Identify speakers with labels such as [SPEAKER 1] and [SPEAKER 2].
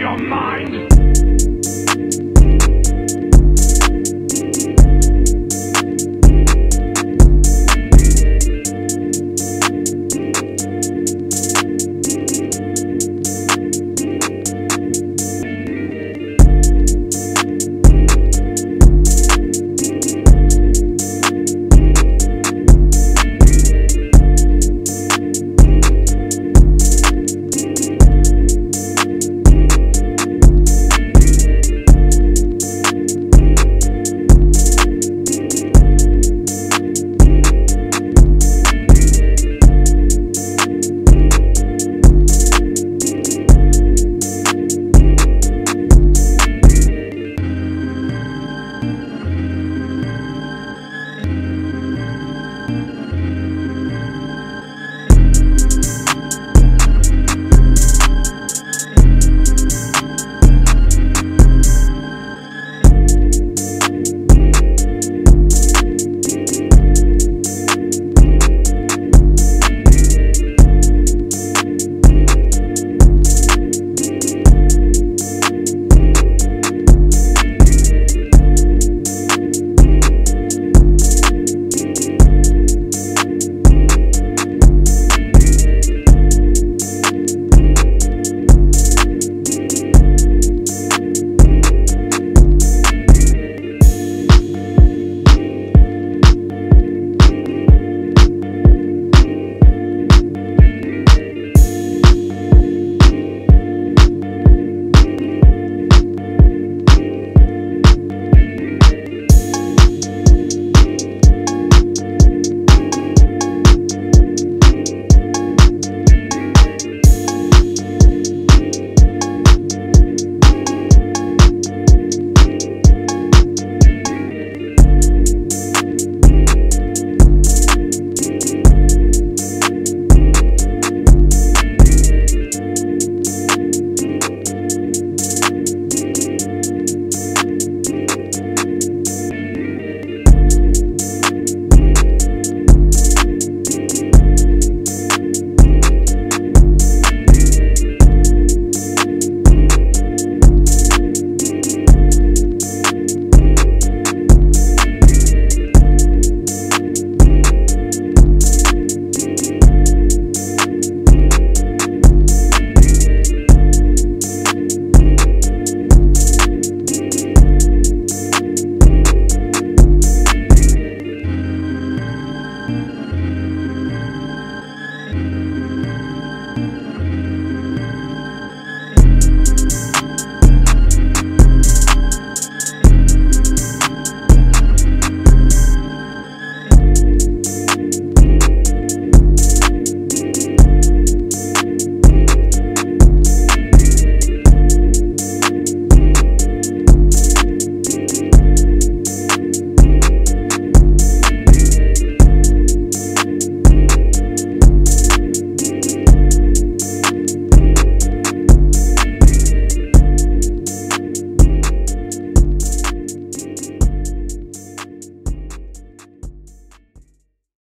[SPEAKER 1] your mind?